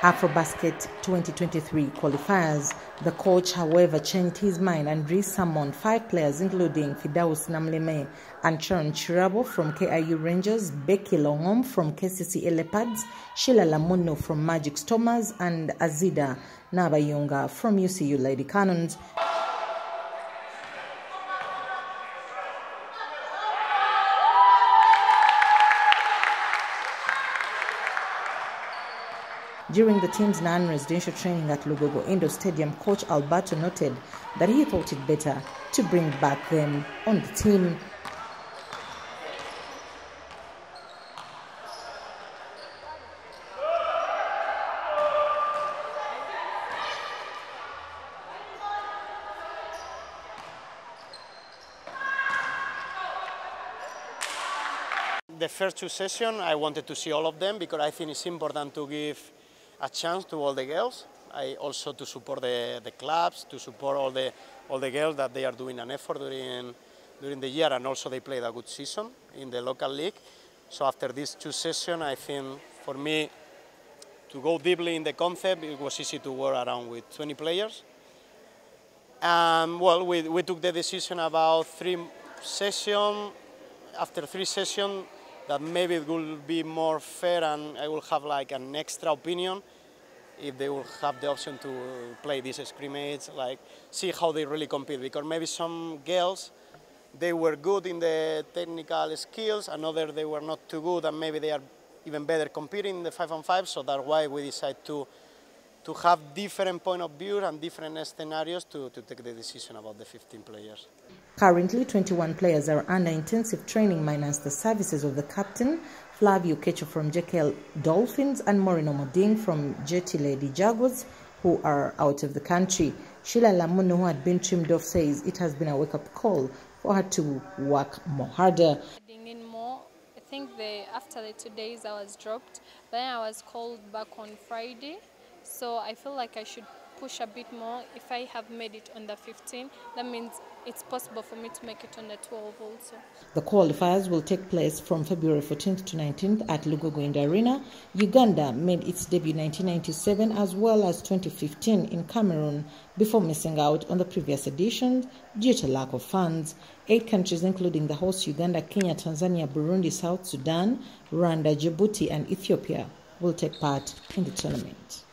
AfroBasket 2023 qualifiers. The coach, however, changed his mind and re-summoned five players, including Fidaus Namleme and Sharon Chirabo from KIU Rangers, Becky Longom from KCCA Leopards, Sheila Lamuno from Magic Stormers, and Azida Nabayunga from UCU Lady Cannons. During the team's non-residential training at Lugogo Indoor Stadium, coach Alberto noted that he thought it better to bring back them on the team. The first two sessions, I wanted to see all of them because I think it's important to give a chance to all the girls. I also to support the, the clubs, to support all the all the girls that they are doing an effort during during the year, and also they played a good season in the local league. So after these two sessions, I think for me to go deeply in the concept, it was easy to work around with 20 players. And well, we, we took the decision about three sessions. After three sessions, that maybe it will be more fair and I will have like an extra opinion if they will have the option to play these scrimmages, like see how they really compete. Because maybe some girls, they were good in the technical skills, and others they were not too good, and maybe they are even better competing in the five on five. So that's why we decided to to have different point of view and different scenarios to, to take the decision about the 15 players. Currently, 21 players are under intensive training minus the services of the captain, Flavia Oketcho from JKL Dolphins and Moreno Moding from JT Lady Jaguars, who are out of the country. Sheila Lamuno, who had been trimmed off, says it has been a wake-up call for her to work more harder. I think the, after the two days I was dropped, then I was called back on Friday. So I feel like I should push a bit more. If I have made it on the 15, that means it's possible for me to make it on the 12 also. The qualifiers will take place from February 14th to 19th at Lugogo Indoor Arena. Uganda made its debut in 1997 as well as 2015 in Cameroon before missing out on the previous edition due to lack of funds. Eight countries, including the host Uganda, Kenya, Tanzania, Burundi, South Sudan, Rwanda, Djibouti, and Ethiopia, will take part in the tournament.